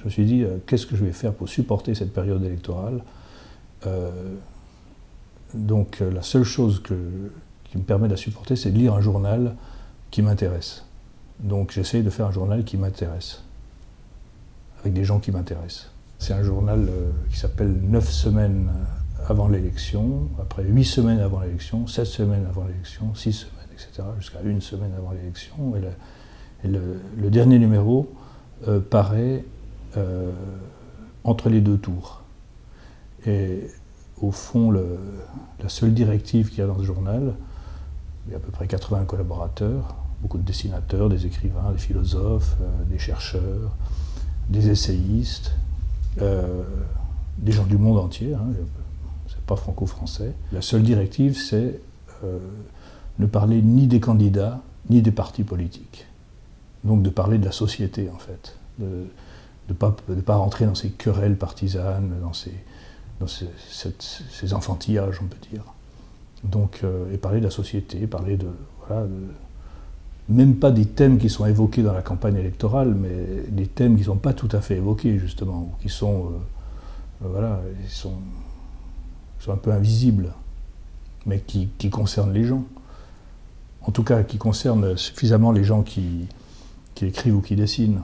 Je me suis dit, euh, qu'est-ce que je vais faire pour supporter cette période électorale Donc la seule chose qui me permet de la supporter, c'est de lire un journal qui m'intéresse. Donc j'essaye de faire un journal qui m'intéresse, avec des gens qui m'intéressent. C'est un journal qui s'appelle 9 semaines avant l'élection, après 8 semaines avant l'élection, 7 semaines avant l'élection, 6 semaines jusqu'à une semaine avant l'élection. Et, le, dernier numéro euh, paraît euh, entre les deux tours. Et au fond, la seule directive qu'il y a dans ce journal, il y a à peu près 80 collaborateurs, beaucoup de dessinateurs, des écrivains, des philosophes, euh, des chercheurs, des essayistes, des gens du monde entier, hein, c'est pas franco-français. La seule directive, c'est ne parler ni des candidats, ni des partis politiques. Donc de parler de la société, en fait. Ne pas, rentrer dans ces querelles partisanes, dans ces, dans ces, enfantillages, on peut dire. Donc, euh, et parler de la société, parler de, voilà, même pas des thèmes qui sont évoqués dans la campagne électorale, mais des thèmes qui ne sont pas tout à fait évoqués, justement, ou qui sont, euh, euh, voilà, ils sont, sont, un peu invisibles, mais qui, qui concernent les gens en tout cas qui concerne suffisamment les gens qui, qui écrivent ou qui dessinent.